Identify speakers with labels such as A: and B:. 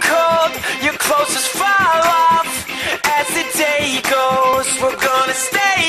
A: cold, your closest fall off. As the day goes, we're gonna stay.